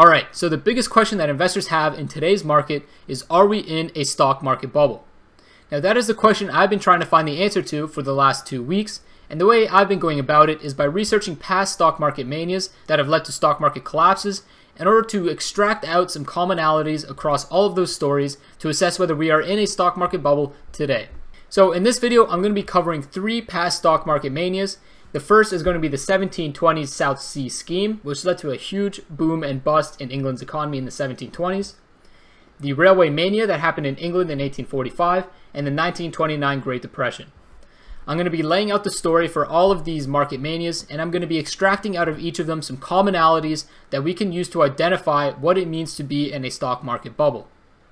Alright, so the biggest question that investors have in today's market is are we in a stock market bubble? Now that is the question I've been trying to find the answer to for the last two weeks, and the way I've been going about it is by researching past stock market manias that have led to stock market collapses in order to extract out some commonalities across all of those stories to assess whether we are in a stock market bubble today. So in this video, I'm going to be covering three past stock market manias the first is going to be the 1720s South Sea Scheme, which led to a huge boom and bust in England's economy in the 1720s. The railway mania that happened in England in 1845, and the 1929 Great Depression. I'm going to be laying out the story for all of these market manias, and I'm going to be extracting out of each of them some commonalities that we can use to identify what it means to be in a stock market bubble.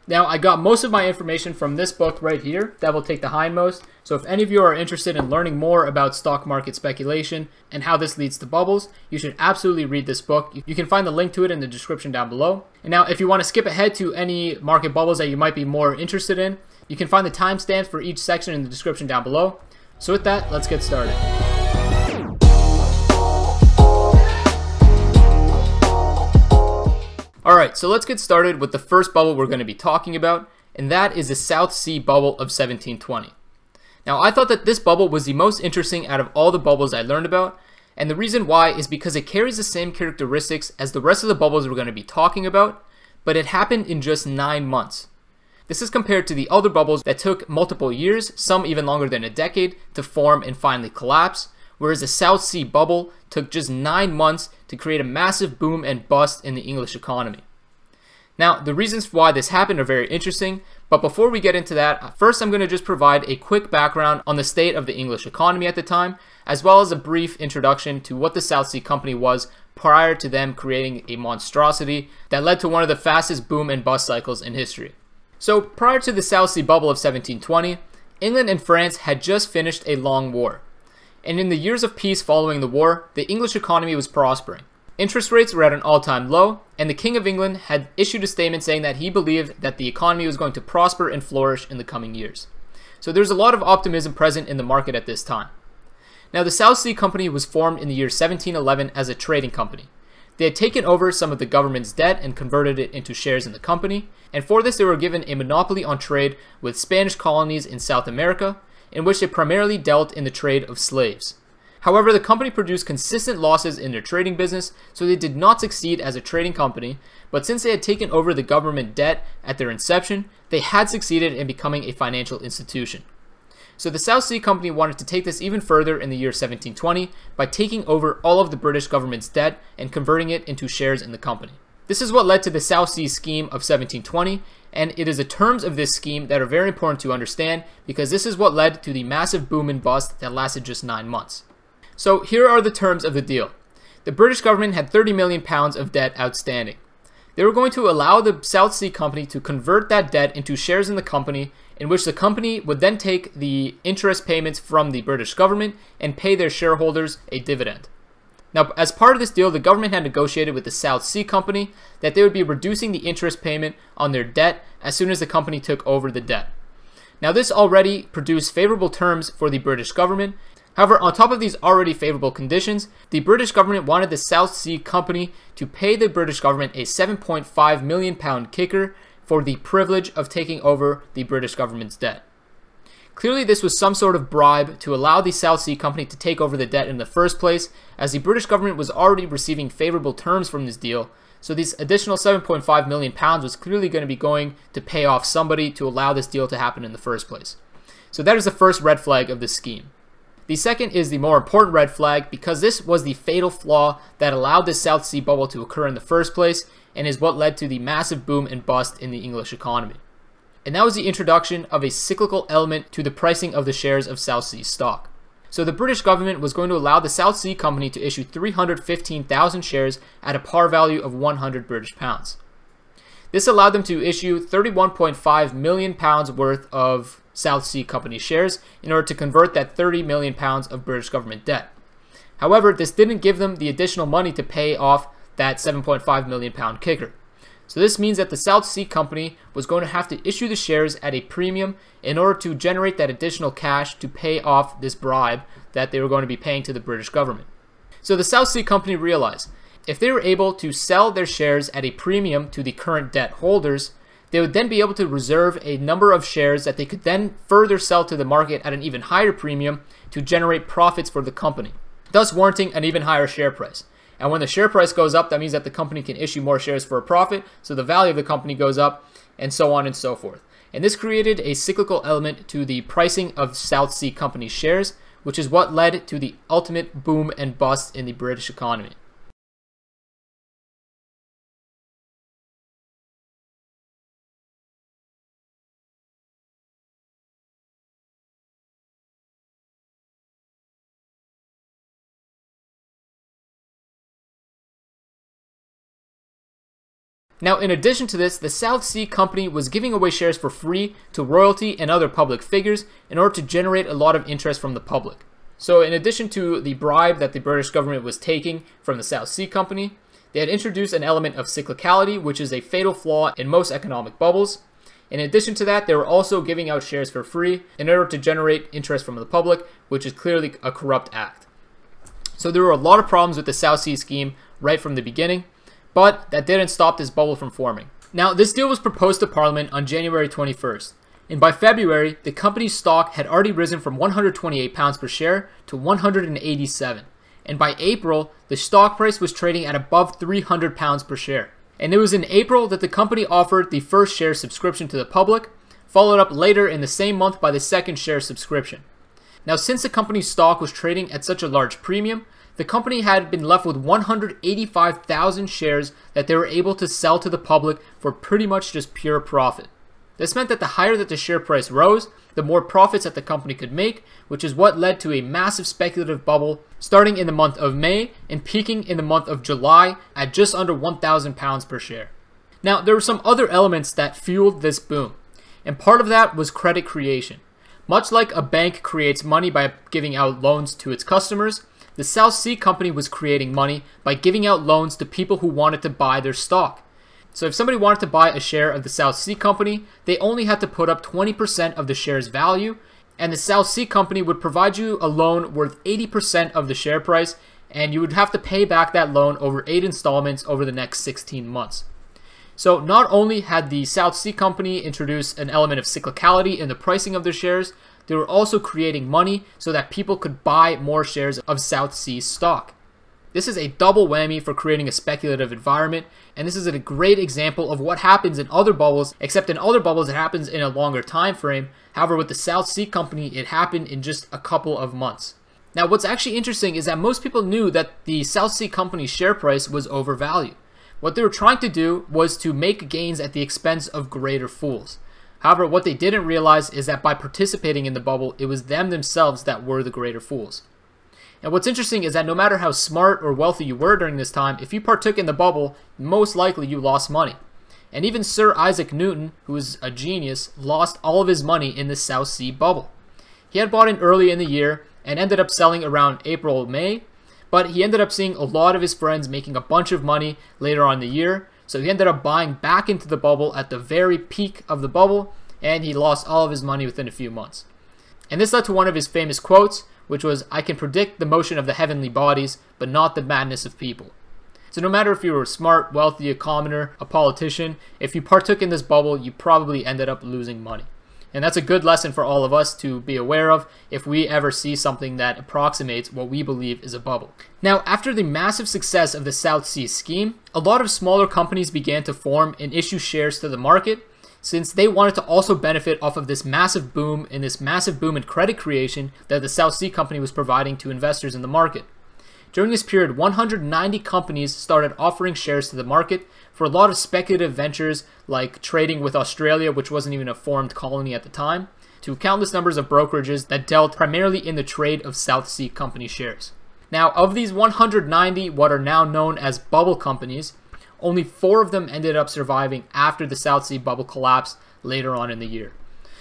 Now, I got most of my information from this book right here, Devil Take the Hindmost. So if any of you are interested in learning more about stock market speculation and how this leads to bubbles, you should absolutely read this book. You can find the link to it in the description down below. And now, if you want to skip ahead to any market bubbles that you might be more interested in, you can find the timestamps for each section in the description down below. So with that, let's get started. Alright, so let's get started with the first bubble we're going to be talking about, and that is the South Sea Bubble of 1720. Now, I thought that this bubble was the most interesting out of all the bubbles I learned about, and the reason why is because it carries the same characteristics as the rest of the bubbles we're going to be talking about, but it happened in just 9 months. This is compared to the other bubbles that took multiple years, some even longer than a decade, to form and finally collapse, whereas the South Sea bubble took just 9 months to create a massive boom and bust in the English economy. Now, the reasons why this happened are very interesting, but before we get into that, first I'm going to just provide a quick background on the state of the English economy at the time, as well as a brief introduction to what the South Sea Company was prior to them creating a monstrosity that led to one of the fastest boom and bust cycles in history. So, prior to the South Sea bubble of 1720, England and France had just finished a long war and in the years of peace following the war, the English economy was prospering. Interest rates were at an all-time low, and the King of England had issued a statement saying that he believed that the economy was going to prosper and flourish in the coming years. So there's a lot of optimism present in the market at this time. Now the South Sea Company was formed in the year 1711 as a trading company. They had taken over some of the government's debt and converted it into shares in the company, and for this they were given a monopoly on trade with Spanish colonies in South America, in which they primarily dealt in the trade of slaves. However, the company produced consistent losses in their trading business, so they did not succeed as a trading company, but since they had taken over the government debt at their inception, they had succeeded in becoming a financial institution. So the South Sea Company wanted to take this even further in the year 1720 by taking over all of the British government's debt and converting it into shares in the company. This is what led to the South Sea Scheme of 1720, and it is the terms of this scheme that are very important to understand because this is what led to the massive boom and bust that lasted just 9 months. So here are the terms of the deal. The British government had 30 million pounds of debt outstanding. They were going to allow the South Sea Company to convert that debt into shares in the company, in which the company would then take the interest payments from the British government and pay their shareholders a dividend. Now, as part of this deal, the government had negotiated with the South Sea Company that they would be reducing the interest payment on their debt as soon as the company took over the debt. Now, this already produced favorable terms for the British government. However, on top of these already favorable conditions, the British government wanted the South Sea Company to pay the British government a 7.5 million pound kicker for the privilege of taking over the British government's debt. Clearly, this was some sort of bribe to allow the South Sea Company to take over the debt in the first place, as the British government was already receiving favorable terms from this deal, so this additional 7.5 million pounds was clearly going to be going to pay off somebody to allow this deal to happen in the first place. So that is the first red flag of this scheme. The second is the more important red flag because this was the fatal flaw that allowed the South Sea bubble to occur in the first place and is what led to the massive boom and bust in the English economy and that was the introduction of a cyclical element to the pricing of the shares of South Sea stock. So the British government was going to allow the South Sea Company to issue 315,000 shares at a par value of 100 British pounds. This allowed them to issue 31.5 million pounds worth of South Sea Company shares in order to convert that 30 million pounds of British government debt. However, this didn't give them the additional money to pay off that 7.5 million pound kicker. So this means that the South Sea Company was going to have to issue the shares at a premium in order to generate that additional cash to pay off this bribe that they were going to be paying to the British government. So the South Sea Company realized if they were able to sell their shares at a premium to the current debt holders, they would then be able to reserve a number of shares that they could then further sell to the market at an even higher premium to generate profits for the company, thus warranting an even higher share price. And when the share price goes up, that means that the company can issue more shares for a profit, so the value of the company goes up, and so on and so forth. And this created a cyclical element to the pricing of South Sea Company shares, which is what led to the ultimate boom and bust in the British economy. Now, in addition to this, the South Sea Company was giving away shares for free to royalty and other public figures in order to generate a lot of interest from the public. So, in addition to the bribe that the British government was taking from the South Sea Company, they had introduced an element of cyclicality, which is a fatal flaw in most economic bubbles. In addition to that, they were also giving out shares for free in order to generate interest from the public, which is clearly a corrupt act. So, there were a lot of problems with the South Sea scheme right from the beginning but that didn't stop this bubble from forming. Now, this deal was proposed to Parliament on January 21st, and by February, the company's stock had already risen from 128 pounds per share to 187, and by April, the stock price was trading at above 300 pounds per share. And it was in April that the company offered the first share subscription to the public, followed up later in the same month by the second share subscription. Now, since the company's stock was trading at such a large premium, the company had been left with 185,000 shares that they were able to sell to the public for pretty much just pure profit. This meant that the higher that the share price rose, the more profits that the company could make, which is what led to a massive speculative bubble starting in the month of May and peaking in the month of July at just under 1,000 pounds per share. Now, there were some other elements that fueled this boom, and part of that was credit creation. Much like a bank creates money by giving out loans to its customers, the South Sea Company was creating money by giving out loans to people who wanted to buy their stock. So if somebody wanted to buy a share of the South Sea Company, they only had to put up 20% of the share's value, and the South Sea Company would provide you a loan worth 80% of the share price, and you would have to pay back that loan over 8 installments over the next 16 months. So not only had the South Sea Company introduced an element of cyclicality in the pricing of their shares, they were also creating money so that people could buy more shares of South Sea stock. This is a double whammy for creating a speculative environment, and this is a great example of what happens in other bubbles, except in other bubbles it happens in a longer time frame. However, with the South Sea Company, it happened in just a couple of months. Now, what's actually interesting is that most people knew that the South Sea Company's share price was overvalued. What they were trying to do was to make gains at the expense of greater fools. However, what they didn't realize is that by participating in the bubble, it was them themselves that were the greater fools. And what's interesting is that no matter how smart or wealthy you were during this time, if you partook in the bubble, most likely you lost money. And even Sir Isaac Newton, who was a genius, lost all of his money in the South Sea bubble. He had bought in early in the year and ended up selling around April May, but he ended up seeing a lot of his friends making a bunch of money later on the year, so he ended up buying back into the bubble at the very peak of the bubble, and he lost all of his money within a few months. And this led to one of his famous quotes, which was, I can predict the motion of the heavenly bodies, but not the madness of people. So no matter if you were smart, wealthy, a commoner, a politician, if you partook in this bubble, you probably ended up losing money. And that's a good lesson for all of us to be aware of if we ever see something that approximates what we believe is a bubble. Now, after the massive success of the South Sea scheme, a lot of smaller companies began to form and issue shares to the market since they wanted to also benefit off of this massive boom and this massive boom in credit creation that the South Sea Company was providing to investors in the market. During this period, 190 companies started offering shares to the market for a lot of speculative ventures like trading with Australia, which wasn't even a formed colony at the time, to countless numbers of brokerages that dealt primarily in the trade of South Sea Company shares. Now, of these 190 what are now known as bubble companies, only four of them ended up surviving after the South Sea bubble collapsed later on in the year.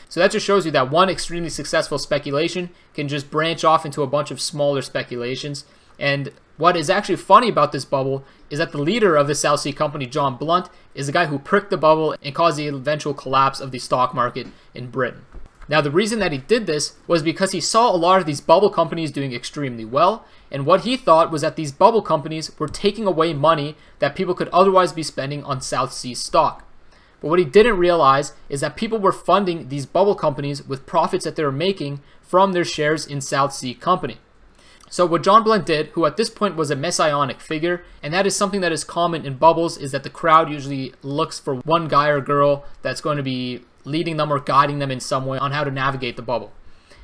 So that just shows you that one extremely successful speculation can just branch off into a bunch of smaller speculations and what is actually funny about this bubble is that the leader of the South Sea Company, John Blunt, is the guy who pricked the bubble and caused the eventual collapse of the stock market in Britain. Now, the reason that he did this was because he saw a lot of these bubble companies doing extremely well, And what he thought was that these bubble companies were taking away money that people could otherwise be spending on South Sea stock. But what he didn't realize is that people were funding these bubble companies with profits that they were making from their shares in South Sea Company. So what John Blunt did, who at this point was a messianic figure, and that is something that is common in bubbles, is that the crowd usually looks for one guy or girl that's going to be leading them or guiding them in some way on how to navigate the bubble.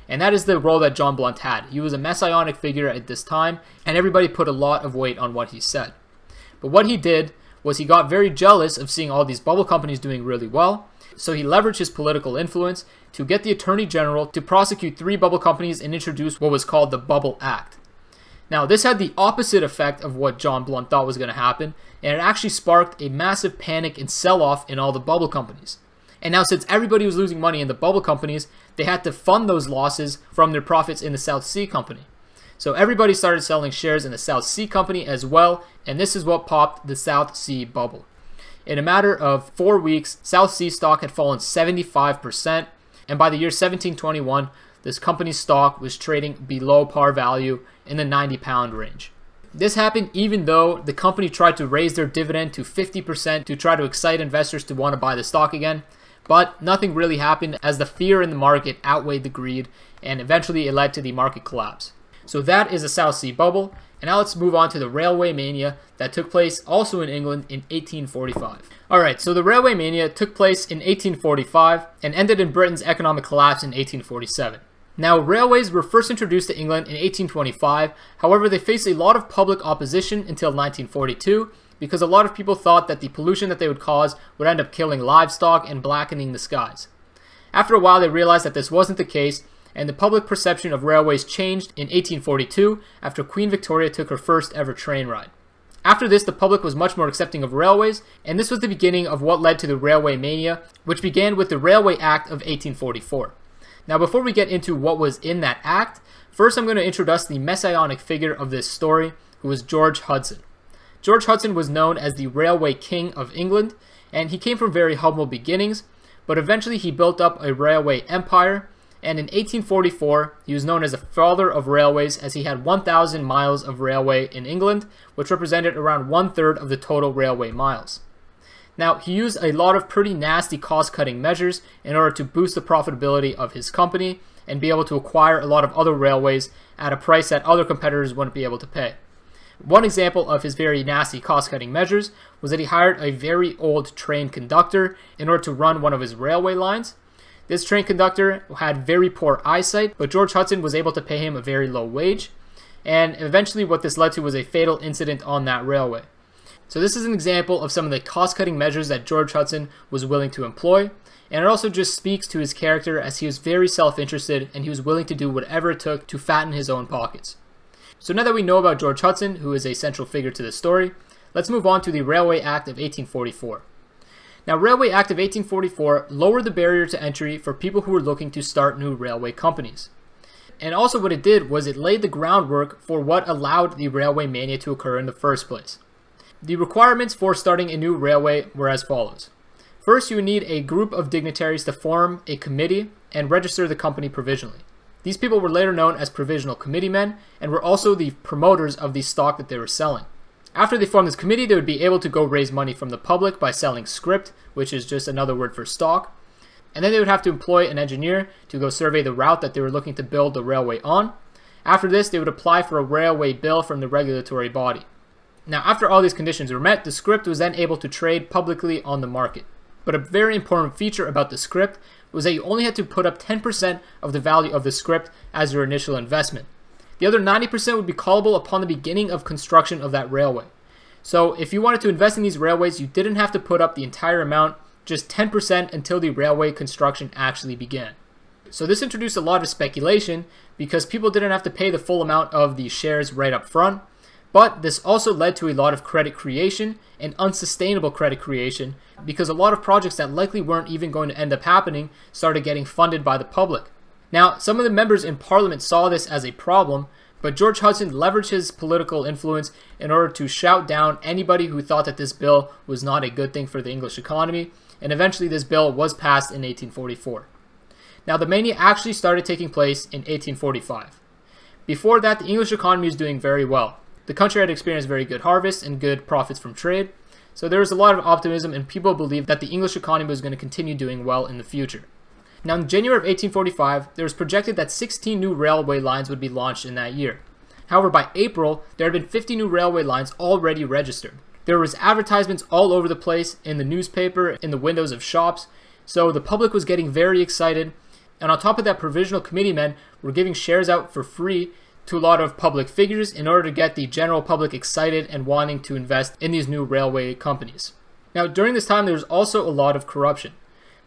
And that is the role that John Blunt had. He was a messianic figure at this time, and everybody put a lot of weight on what he said. But what he did was he got very jealous of seeing all these bubble companies doing really well, so he leveraged his political influence to get the Attorney General to prosecute three bubble companies and introduce what was called the Bubble Act. Now, this had the opposite effect of what John Blunt thought was going to happen, and it actually sparked a massive panic and sell off in all the bubble companies. And now, since everybody was losing money in the bubble companies, they had to fund those losses from their profits in the South Sea Company. So everybody started selling shares in the South Sea Company as well, and this is what popped the South Sea bubble. In a matter of four weeks, South Sea stock had fallen 75%, and by the year 1721, this company's stock was trading below par value in the 90 pound range. This happened even though the company tried to raise their dividend to 50% to try to excite investors to want to buy the stock again, but nothing really happened as the fear in the market outweighed the greed, and eventually it led to the market collapse. So that is the South Sea bubble, and now let's move on to the railway mania that took place also in England in 1845. Alright, so the railway mania took place in 1845 and ended in Britain's economic collapse in 1847. Now, railways were first introduced to England in 1825, however, they faced a lot of public opposition until 1942 because a lot of people thought that the pollution that they would cause would end up killing livestock and blackening the skies. After a while, they realized that this wasn't the case, and the public perception of railways changed in 1842 after Queen Victoria took her first ever train ride. After this, the public was much more accepting of railways, and this was the beginning of what led to the railway mania, which began with the Railway Act of 1844. Now, before we get into what was in that act, first I'm going to introduce the messianic figure of this story, who was George Hudson. George Hudson was known as the Railway King of England, and he came from very humble beginnings, but eventually he built up a railway empire, and in 1844 he was known as the father of railways as he had 1,000 miles of railway in England, which represented around one third of the total railway miles. Now, he used a lot of pretty nasty cost-cutting measures in order to boost the profitability of his company and be able to acquire a lot of other railways at a price that other competitors wouldn't be able to pay. One example of his very nasty cost-cutting measures was that he hired a very old train conductor in order to run one of his railway lines. This train conductor had very poor eyesight, but George Hudson was able to pay him a very low wage, and eventually what this led to was a fatal incident on that railway. So this is an example of some of the cost-cutting measures that George Hudson was willing to employ, and it also just speaks to his character as he was very self-interested and he was willing to do whatever it took to fatten his own pockets. So now that we know about George Hudson, who is a central figure to the story, let's move on to the Railway Act of 1844. Now, Railway Act of 1844 lowered the barrier to entry for people who were looking to start new railway companies. And also what it did was it laid the groundwork for what allowed the railway mania to occur in the first place. The requirements for starting a new railway were as follows. First, you would need a group of dignitaries to form a committee and register the company provisionally. These people were later known as provisional committeemen and were also the promoters of the stock that they were selling. After they formed this committee, they would be able to go raise money from the public by selling script, which is just another word for stock. And then they would have to employ an engineer to go survey the route that they were looking to build the railway on. After this, they would apply for a railway bill from the regulatory body. Now, after all these conditions were met, the script was then able to trade publicly on the market. But a very important feature about the script was that you only had to put up 10% of the value of the script as your initial investment. The other 90% would be callable upon the beginning of construction of that railway. So if you wanted to invest in these railways, you didn't have to put up the entire amount, just 10% until the railway construction actually began. So this introduced a lot of speculation because people didn't have to pay the full amount of the shares right up front. But this also led to a lot of credit creation and unsustainable credit creation because a lot of projects that likely weren't even going to end up happening started getting funded by the public. Now, some of the members in parliament saw this as a problem, but George Hudson leveraged his political influence in order to shout down anybody who thought that this bill was not a good thing for the English economy, and eventually this bill was passed in 1844. Now, the mania actually started taking place in 1845. Before that, the English economy was doing very well. The country had experienced very good harvests and good profits from trade, so there was a lot of optimism and people believed that the English economy was going to continue doing well in the future. Now, in January of 1845, there was projected that 16 new railway lines would be launched in that year. However, by April, there had been 50 new railway lines already registered. There was advertisements all over the place in the newspaper, in the windows of shops, so the public was getting very excited. And on top of that, provisional committee men were giving shares out for free to a lot of public figures in order to get the general public excited and wanting to invest in these new railway companies. Now, during this time, there was also a lot of corruption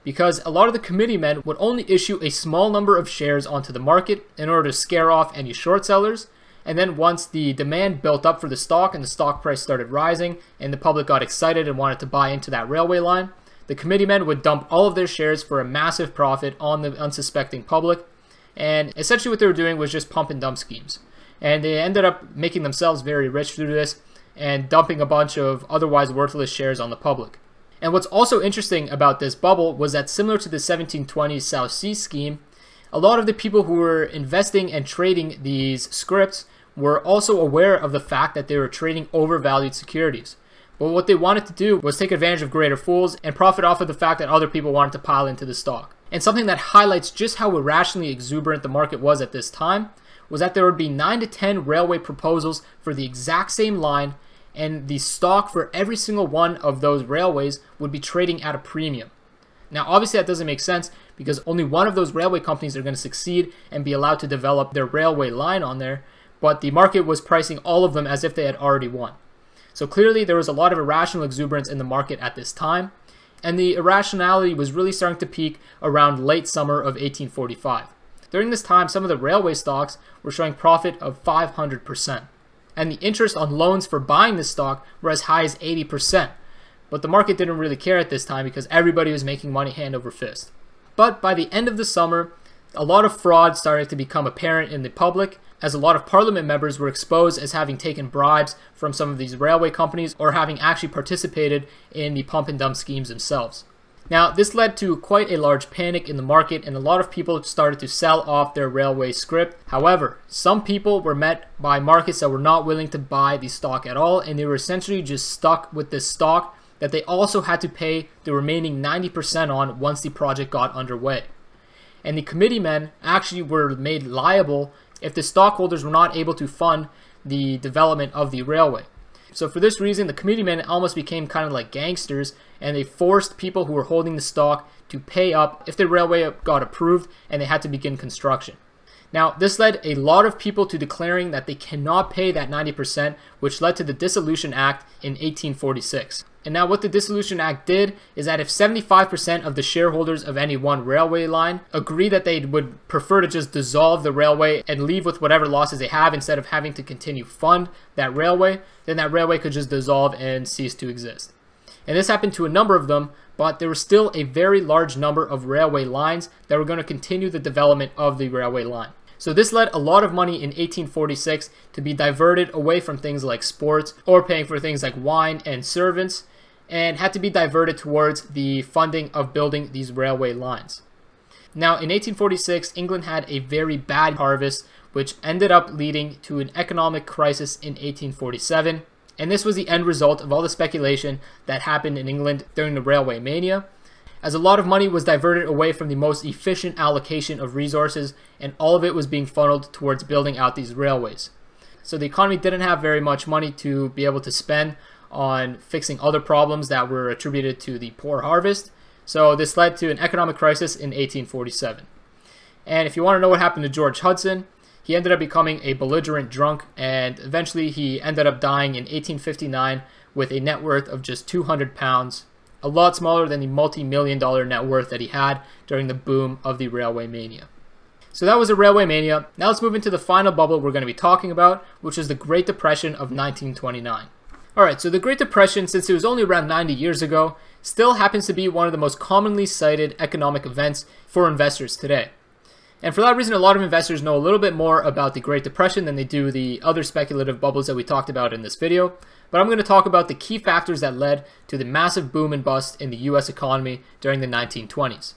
because a lot of the committee men would only issue a small number of shares onto the market in order to scare off any short sellers and then once the demand built up for the stock and the stock price started rising and the public got excited and wanted to buy into that railway line, the committeemen would dump all of their shares for a massive profit on the unsuspecting public. And essentially what they were doing was just pump and dump schemes. And they ended up making themselves very rich through this and dumping a bunch of otherwise worthless shares on the public. And what's also interesting about this bubble was that similar to the 1720s South Sea scheme, a lot of the people who were investing and trading these scripts were also aware of the fact that they were trading overvalued securities. But what they wanted to do was take advantage of greater fools and profit off of the fact that other people wanted to pile into the stock. And something that highlights just how irrationally exuberant the market was at this time was that there would be 9 to 10 railway proposals for the exact same line and the stock for every single one of those railways would be trading at a premium. Now obviously that doesn't make sense because only one of those railway companies are going to succeed and be allowed to develop their railway line on there but the market was pricing all of them as if they had already won. So clearly there was a lot of irrational exuberance in the market at this time, and the irrationality was really starting to peak around late summer of 1845. During this time, some of the railway stocks were showing profit of 500%, and the interest on loans for buying the stock were as high as 80%. But the market didn't really care at this time because everybody was making money hand over fist. But by the end of the summer, a lot of fraud started to become apparent in the public, as a lot of parliament members were exposed as having taken bribes from some of these railway companies or having actually participated in the pump and dump schemes themselves. Now, this led to quite a large panic in the market, and a lot of people started to sell off their railway script. However, some people were met by markets that were not willing to buy the stock at all, and they were essentially just stuck with this stock that they also had to pay the remaining 90% on once the project got underway. And the committee men actually were made liable if the stockholders were not able to fund the development of the railway. So for this reason, the committeemen almost became kind of like gangsters, and they forced people who were holding the stock to pay up if the railway got approved and they had to begin construction. Now, this led a lot of people to declaring that they cannot pay that 90%, which led to the Dissolution Act in 1846. And now what the Dissolution Act did is that if 75% of the shareholders of any one railway line agree that they would prefer to just dissolve the railway and leave with whatever losses they have instead of having to continue fund that railway, then that railway could just dissolve and cease to exist. And this happened to a number of them, but there was still a very large number of railway lines that were going to continue the development of the railway line. So this led a lot of money in 1846 to be diverted away from things like sports or paying for things like wine and servants and had to be diverted towards the funding of building these railway lines. Now, in 1846, England had a very bad harvest, which ended up leading to an economic crisis in 1847. And this was the end result of all the speculation that happened in England during the railway mania, as a lot of money was diverted away from the most efficient allocation of resources, and all of it was being funneled towards building out these railways. So the economy didn't have very much money to be able to spend on fixing other problems that were attributed to the poor harvest. So this led to an economic crisis in 1847. And if you want to know what happened to George Hudson, he ended up becoming a belligerent drunk and eventually he ended up dying in 1859 with a net worth of just 200 pounds, a lot smaller than the multi-million dollar net worth that he had during the boom of the railway mania. So that was the railway mania. Now let's move into the final bubble we're going to be talking about, which is the Great Depression of 1929. Alright, so the Great Depression, since it was only around 90 years ago, still happens to be one of the most commonly cited economic events for investors today. And for that reason, a lot of investors know a little bit more about the Great Depression than they do the other speculative bubbles that we talked about in this video. But I'm going to talk about the key factors that led to the massive boom and bust in the US economy during the 1920s.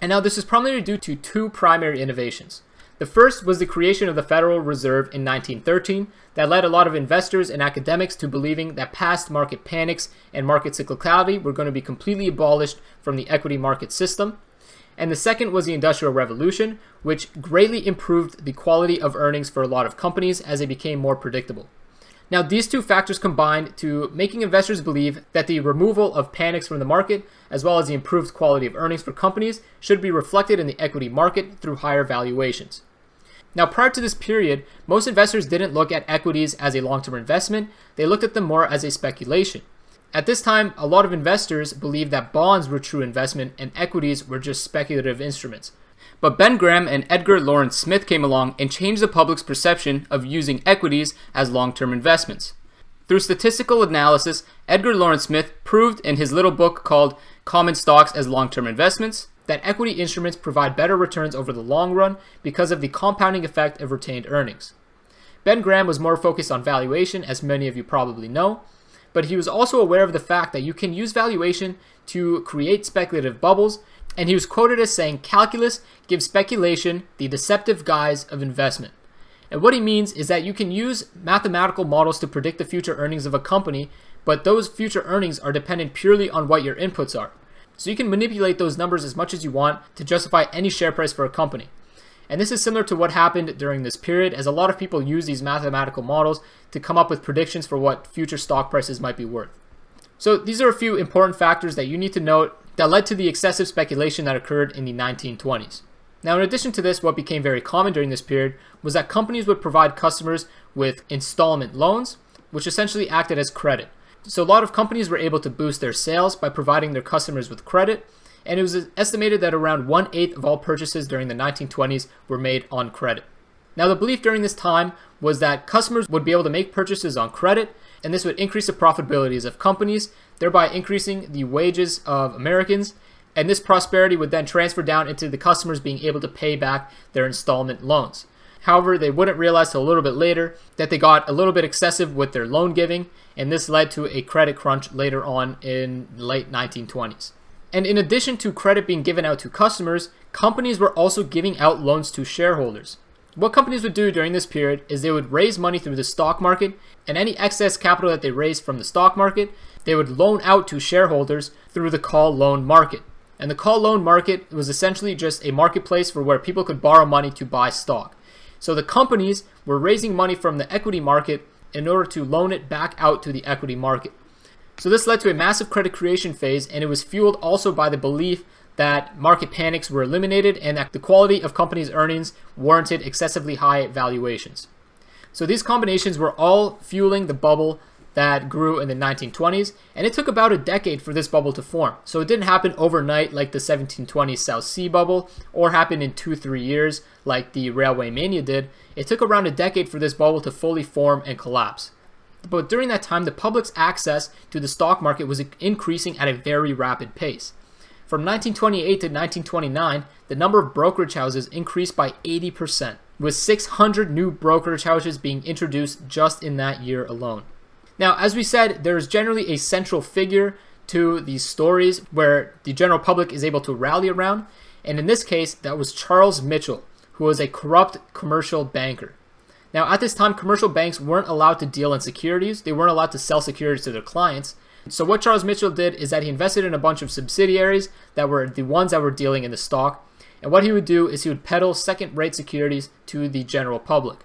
And now this is primarily due to two primary innovations. The first was the creation of the Federal Reserve in 1913 that led a lot of investors and academics to believing that past market panics and market cyclicality were going to be completely abolished from the equity market system. And the second was the Industrial Revolution, which greatly improved the quality of earnings for a lot of companies as they became more predictable. Now, these two factors combined to making investors believe that the removal of panics from the market, as well as the improved quality of earnings for companies, should be reflected in the equity market through higher valuations. Now, prior to this period, most investors didn't look at equities as a long term investment, they looked at them more as a speculation. At this time, a lot of investors believed that bonds were true investment and equities were just speculative instruments. But Ben Graham and Edgar Lawrence Smith came along and changed the public's perception of using equities as long term investments. Through statistical analysis, Edgar Lawrence Smith proved in his little book called Common Stocks as Long Term Investments that equity instruments provide better returns over the long run because of the compounding effect of retained earnings. Ben Graham was more focused on valuation, as many of you probably know, but he was also aware of the fact that you can use valuation to create speculative bubbles and he was quoted as saying calculus gives speculation the deceptive guise of investment. And what he means is that you can use mathematical models to predict the future earnings of a company, but those future earnings are dependent purely on what your inputs are. So you can manipulate those numbers as much as you want to justify any share price for a company. And this is similar to what happened during this period, as a lot of people use these mathematical models to come up with predictions for what future stock prices might be worth. So these are a few important factors that you need to note that led to the excessive speculation that occurred in the 1920s. Now, in addition to this, what became very common during this period was that companies would provide customers with installment loans, which essentially acted as credit. So, a lot of companies were able to boost their sales by providing their customers with credit, and it was estimated that around one eighth of all purchases during the 1920s were made on credit. Now, the belief during this time was that customers would be able to make purchases on credit, and this would increase the profitabilities of companies, thereby increasing the wages of Americans. And this prosperity would then transfer down into the customers being able to pay back their installment loans. However, they wouldn't realize till a little bit later that they got a little bit excessive with their loan giving, and this led to a credit crunch later on in late 1920s. And in addition to credit being given out to customers, companies were also giving out loans to shareholders. What companies would do during this period is they would raise money through the stock market, and any excess capital that they raised from the stock market, they would loan out to shareholders through the call loan market. And the call loan market was essentially just a marketplace for where people could borrow money to buy stock. So the companies were raising money from the equity market in order to loan it back out to the equity market. So this led to a massive credit creation phase, and it was fueled also by the belief that market panics were eliminated and that the quality of companies' earnings warranted excessively high valuations. So these combinations were all fueling the bubble that grew in the 1920s, and it took about a decade for this bubble to form. So it didn't happen overnight like the 1720s South Sea bubble, or happen in two, three years like the Railway Mania did. It took around a decade for this bubble to fully form and collapse. But during that time, the public's access to the stock market was increasing at a very rapid pace. From 1928 to 1929, the number of brokerage houses increased by 80%, with 600 new brokerage houses being introduced just in that year alone. Now, as we said, there is generally a central figure to these stories where the general public is able to rally around, and in this case, that was Charles Mitchell, who was a corrupt commercial banker. Now, at this time, commercial banks weren't allowed to deal in securities, they weren't allowed to sell securities to their clients, so what Charles Mitchell did is that he invested in a bunch of subsidiaries that were the ones that were dealing in the stock. And what he would do is he would peddle second-rate securities to the general public.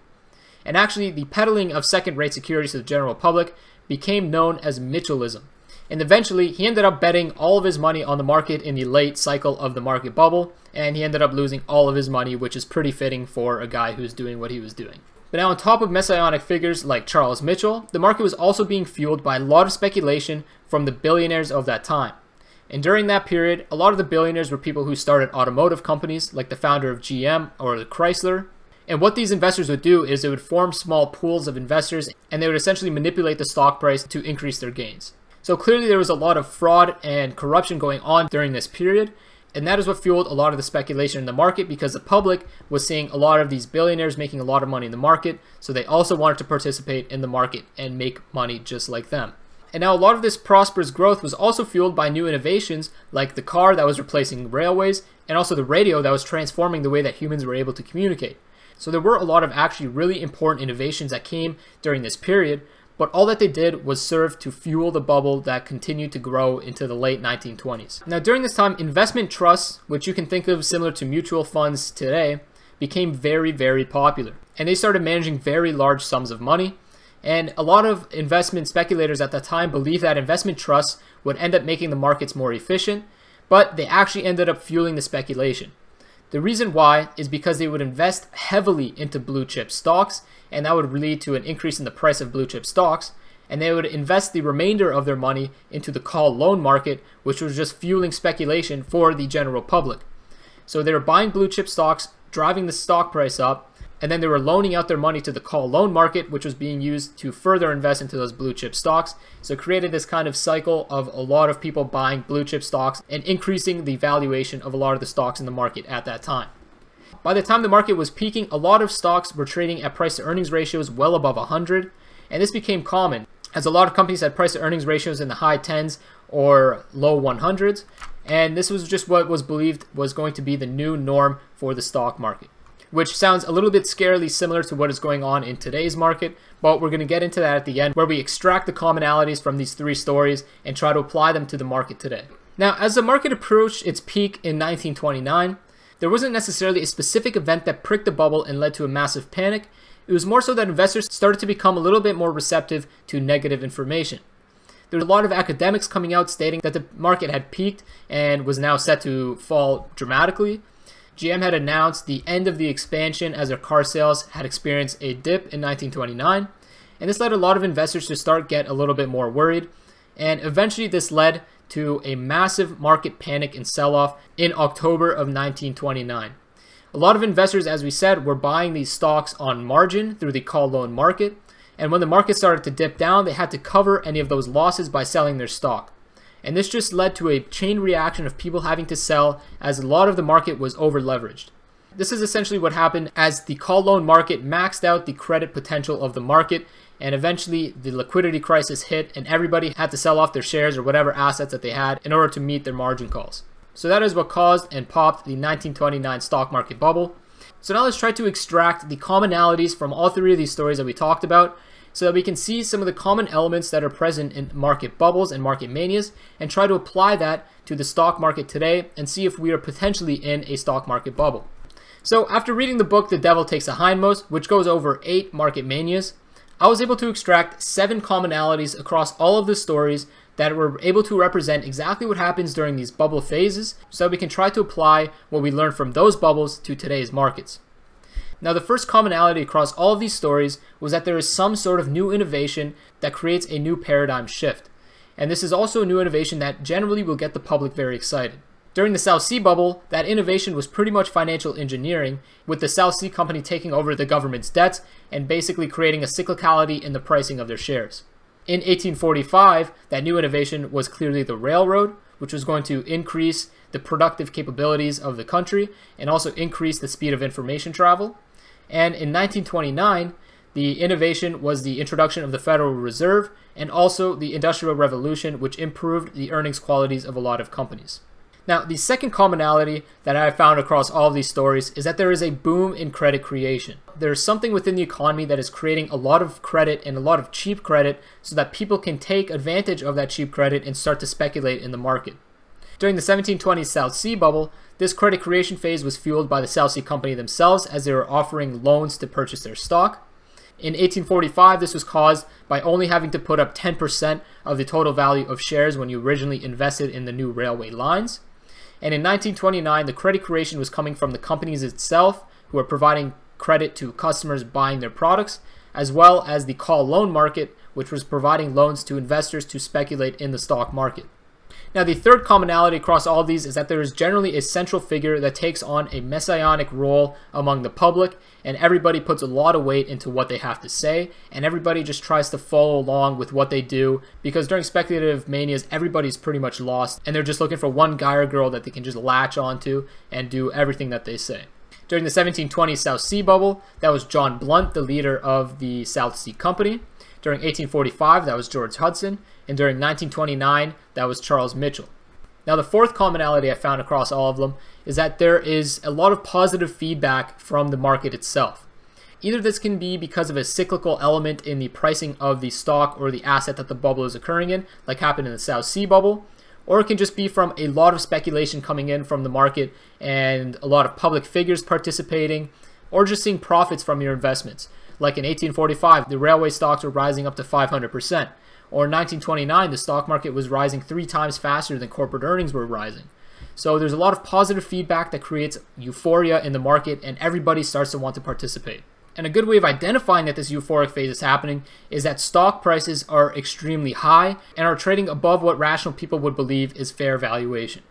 And actually, the peddling of second-rate securities to the general public became known as Mitchellism. And eventually, he ended up betting all of his money on the market in the late cycle of the market bubble, and he ended up losing all of his money, which is pretty fitting for a guy who's doing what he was doing. But now on top of messianic figures like Charles Mitchell, the market was also being fueled by a lot of speculation from the billionaires of that time. And during that period, a lot of the billionaires were people who started automotive companies like the founder of GM or the Chrysler. And what these investors would do is they would form small pools of investors and they would essentially manipulate the stock price to increase their gains. So clearly there was a lot of fraud and corruption going on during this period, and that is what fueled a lot of the speculation in the market because the public was seeing a lot of these billionaires making a lot of money in the market. So they also wanted to participate in the market and make money just like them. And now a lot of this prosperous growth was also fueled by new innovations like the car that was replacing railways and also the radio that was transforming the way that humans were able to communicate. So there were a lot of actually really important innovations that came during this period, but all that they did was serve to fuel the bubble that continued to grow into the late 1920s. Now during this time, investment trusts, which you can think of similar to mutual funds today, became very, very popular. And they started managing very large sums of money. And a lot of investment speculators at that time believed that investment trusts would end up making the markets more efficient, but they actually ended up fueling the speculation. The reason why is because they would invest heavily into blue chip stocks, and that would lead to an increase in the price of blue chip stocks, and they would invest the remainder of their money into the call loan market, which was just fueling speculation for the general public. So they were buying blue chip stocks, driving the stock price up, and then they were loaning out their money to the call loan market, which was being used to further invest into those blue chip stocks. So it created this kind of cycle of a lot of people buying blue chip stocks and increasing the valuation of a lot of the stocks in the market at that time. By the time the market was peaking, a lot of stocks were trading at price to earnings ratios well above 100, and this became common as a lot of companies had price to earnings ratios in the high 10s or low 100s, and this was just what was believed was going to be the new norm for the stock market which sounds a little bit scarily similar to what is going on in today's market, but we're going to get into that at the end, where we extract the commonalities from these three stories and try to apply them to the market today. Now, as the market approached its peak in 1929, there wasn't necessarily a specific event that pricked the bubble and led to a massive panic. It was more so that investors started to become a little bit more receptive to negative information. There was a lot of academics coming out stating that the market had peaked and was now set to fall dramatically. GM had announced the end of the expansion as their car sales had experienced a dip in 1929, and this led a lot of investors to start get a little bit more worried, and eventually this led to a massive market panic and sell-off in October of 1929. A lot of investors, as we said, were buying these stocks on margin through the call loan market, and when the market started to dip down, they had to cover any of those losses by selling their stock and this just led to a chain reaction of people having to sell as a lot of the market was over leveraged. This is essentially what happened as the call loan market maxed out the credit potential of the market and eventually the liquidity crisis hit and everybody had to sell off their shares or whatever assets that they had in order to meet their margin calls. So that is what caused and popped the 1929 stock market bubble. So now let's try to extract the commonalities from all three of these stories that we talked about so that we can see some of the common elements that are present in market bubbles and market manias and try to apply that to the stock market today and see if we are potentially in a stock market bubble. So after reading the book The Devil Takes a Hindmost, which goes over eight market manias, I was able to extract seven commonalities across all of the stories that were able to represent exactly what happens during these bubble phases so we can try to apply what we learned from those bubbles to today's markets. Now, the first commonality across all of these stories was that there is some sort of new innovation that creates a new paradigm shift. And this is also a new innovation that generally will get the public very excited. During the South Sea bubble, that innovation was pretty much financial engineering, with the South Sea Company taking over the government's debts and basically creating a cyclicality in the pricing of their shares. In 1845, that new innovation was clearly the railroad, which was going to increase the productive capabilities of the country and also increase the speed of information travel. And in 1929, the innovation was the introduction of the Federal Reserve and also the Industrial Revolution, which improved the earnings qualities of a lot of companies. Now, the second commonality that I found across all of these stories is that there is a boom in credit creation. There is something within the economy that is creating a lot of credit and a lot of cheap credit so that people can take advantage of that cheap credit and start to speculate in the market. During the 1720s South Sea bubble, this credit creation phase was fueled by the South Sea Company themselves as they were offering loans to purchase their stock. In 1845, this was caused by only having to put up 10% of the total value of shares when you originally invested in the new railway lines. And in 1929, the credit creation was coming from the companies itself who were providing credit to customers buying their products, as well as the call loan market, which was providing loans to investors to speculate in the stock market. Now, the third commonality across all these is that there is generally a central figure that takes on a messianic role among the public, and everybody puts a lot of weight into what they have to say, and everybody just tries to follow along with what they do, because during speculative manias, everybody's pretty much lost, and they're just looking for one guy or girl that they can just latch onto and do everything that they say. During the 1720 South Sea bubble, that was John Blunt, the leader of the South Sea Company. During 1845, that was George Hudson and during 1929, that was Charles Mitchell. Now, the fourth commonality I found across all of them is that there is a lot of positive feedback from the market itself. Either this can be because of a cyclical element in the pricing of the stock or the asset that the bubble is occurring in, like happened in the South Sea bubble, or it can just be from a lot of speculation coming in from the market and a lot of public figures participating, or just seeing profits from your investments. Like in 1845, the railway stocks were rising up to 500%. Or in 1929, the stock market was rising three times faster than corporate earnings were rising. So there's a lot of positive feedback that creates euphoria in the market, and everybody starts to want to participate. And a good way of identifying that this euphoric phase is happening is that stock prices are extremely high and are trading above what rational people would believe is fair valuation.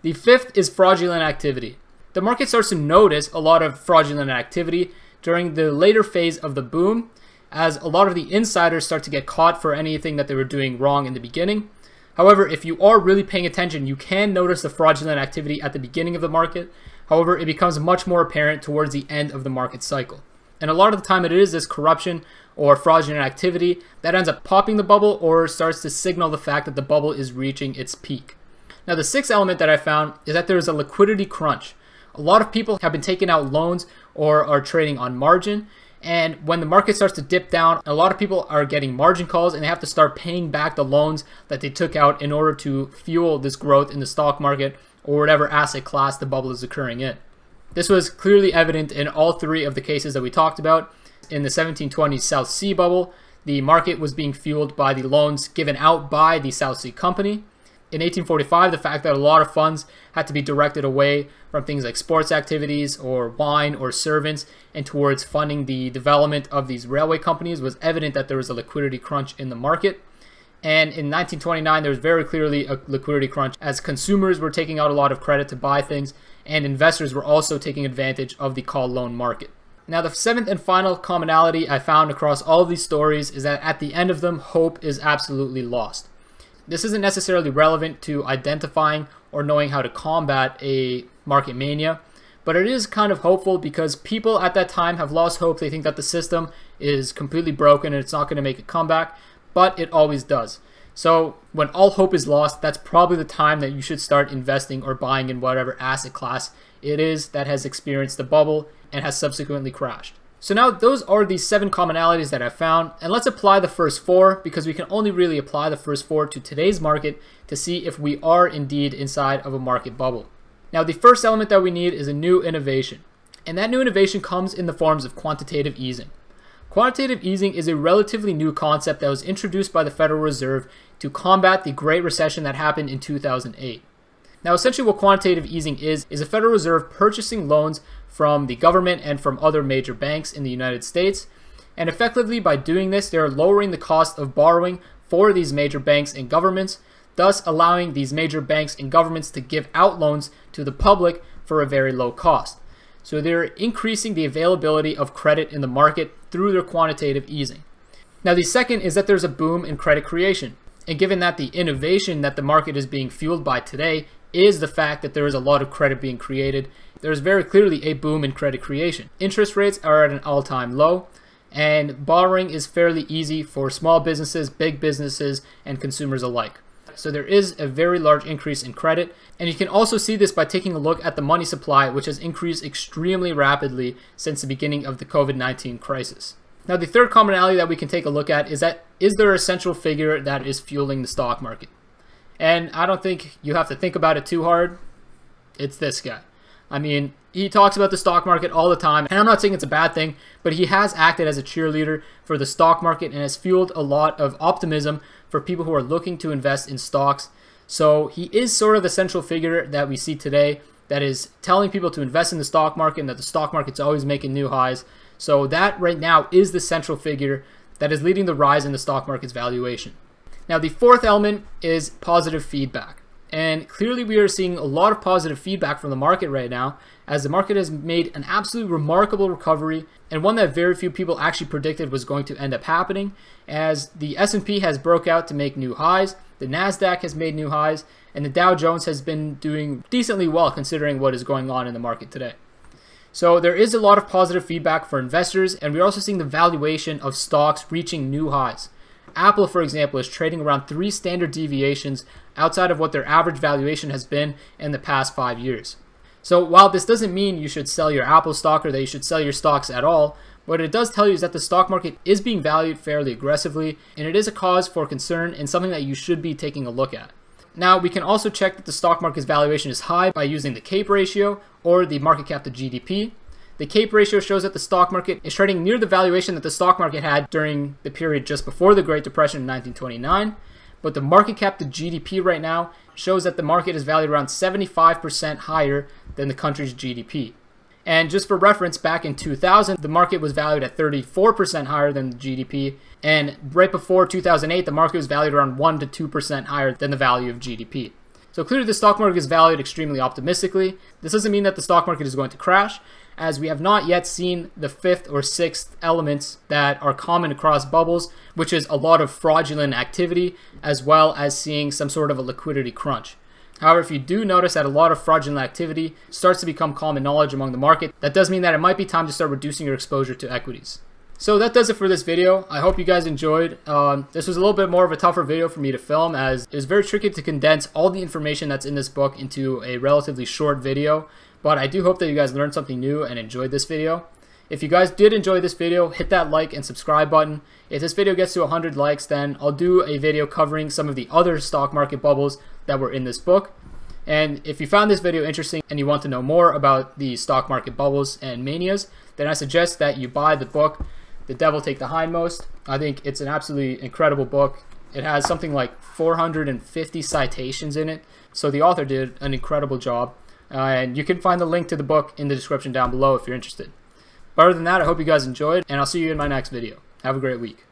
The fifth is fraudulent activity. The market starts to notice a lot of fraudulent activity during the later phase of the boom as a lot of the insiders start to get caught for anything that they were doing wrong in the beginning. However, if you are really paying attention, you can notice the fraudulent activity at the beginning of the market. However, it becomes much more apparent towards the end of the market cycle. And a lot of the time it is this corruption or fraudulent activity that ends up popping the bubble or starts to signal the fact that the bubble is reaching its peak. Now the sixth element that I found is that there is a liquidity crunch. A lot of people have been taking out loans or are trading on margin and when the market starts to dip down, a lot of people are getting margin calls and they have to start paying back the loans that they took out in order to fuel this growth in the stock market or whatever asset class the bubble is occurring in. This was clearly evident in all three of the cases that we talked about. In the 1720s South Sea bubble, the market was being fueled by the loans given out by the South Sea Company. In 1845, the fact that a lot of funds had to be directed away from things like sports activities or wine or servants and towards funding the development of these railway companies was evident that there was a liquidity crunch in the market. And in 1929, there was very clearly a liquidity crunch as consumers were taking out a lot of credit to buy things and investors were also taking advantage of the call loan market. Now, the seventh and final commonality I found across all of these stories is that at the end of them, hope is absolutely lost. This isn't necessarily relevant to identifying or knowing how to combat a market mania, but it is kind of hopeful because people at that time have lost hope. They think that the system is completely broken and it's not going to make a comeback, but it always does. So when all hope is lost, that's probably the time that you should start investing or buying in whatever asset class it is that has experienced the bubble and has subsequently crashed. So now those are the seven commonalities that I found, and let's apply the first four because we can only really apply the first four to today's market to see if we are indeed inside of a market bubble. Now the first element that we need is a new innovation, and that new innovation comes in the forms of quantitative easing. Quantitative easing is a relatively new concept that was introduced by the Federal Reserve to combat the Great Recession that happened in 2008. Now, essentially, what quantitative easing is, is the Federal Reserve purchasing loans from the government and from other major banks in the United States. And effectively, by doing this, they're lowering the cost of borrowing for these major banks and governments, thus allowing these major banks and governments to give out loans to the public for a very low cost. So they're increasing the availability of credit in the market through their quantitative easing. Now, the second is that there's a boom in credit creation. And given that the innovation that the market is being fueled by today is the fact that there is a lot of credit being created, there's very clearly a boom in credit creation. Interest rates are at an all time low, and borrowing is fairly easy for small businesses, big businesses, and consumers alike. So there is a very large increase in credit. And you can also see this by taking a look at the money supply, which has increased extremely rapidly since the beginning of the COVID-19 crisis. Now, the third commonality that we can take a look at is that is there a central figure that is fueling the stock market? And I don't think you have to think about it too hard. It's this guy. I mean, he talks about the stock market all the time, and I'm not saying it's a bad thing, but he has acted as a cheerleader for the stock market and has fueled a lot of optimism for people who are looking to invest in stocks. So he is sort of the central figure that we see today that is telling people to invest in the stock market and that the stock market's always making new highs. So that right now is the central figure that is leading the rise in the stock market's valuation. Now the fourth element is positive feedback. And clearly we are seeing a lot of positive feedback from the market right now as the market has made an absolutely remarkable recovery and one that very few people actually predicted was going to end up happening as the S&P has broke out to make new highs, the Nasdaq has made new highs, and the Dow Jones has been doing decently well considering what is going on in the market today. So there is a lot of positive feedback for investors and we're also seeing the valuation of stocks reaching new highs. Apple, for example, is trading around three standard deviations outside of what their average valuation has been in the past five years. So while this doesn't mean you should sell your Apple stock or that you should sell your stocks at all, What it does tell you is that the stock market is being valued fairly aggressively, and it is a cause for concern and something that you should be taking a look at. Now, we can also check that the stock market's valuation is high by using the CAPE ratio or the market cap to GDP. The CAPE ratio shows that the stock market is trading near the valuation that the stock market had during the period just before the Great Depression in 1929, but the market cap to GDP right now shows that the market is valued around 75% higher than the country's GDP. And just for reference, back in 2000, the market was valued at 34% higher than the GDP. And right before 2008, the market was valued around 1 to 2% higher than the value of GDP. So clearly, the stock market is valued extremely optimistically. This doesn't mean that the stock market is going to crash, as we have not yet seen the fifth or sixth elements that are common across bubbles, which is a lot of fraudulent activity, as well as seeing some sort of a liquidity crunch. However, if you do notice that a lot of fraudulent activity starts to become common knowledge among the market, that does mean that it might be time to start reducing your exposure to equities. So that does it for this video. I hope you guys enjoyed. Um, this was a little bit more of a tougher video for me to film as it was very tricky to condense all the information that's in this book into a relatively short video. But I do hope that you guys learned something new and enjoyed this video. If you guys did enjoy this video, hit that like and subscribe button. If this video gets to 100 likes, then I'll do a video covering some of the other stock market bubbles that were in this book. And if you found this video interesting and you want to know more about the stock market bubbles and manias, then I suggest that you buy the book, The Devil Take the Hindmost. I think it's an absolutely incredible book. It has something like 450 citations in it, so the author did an incredible job. Uh, and you can find the link to the book in the description down below if you're interested. But other than that, I hope you guys enjoyed, and I'll see you in my next video. Have a great week.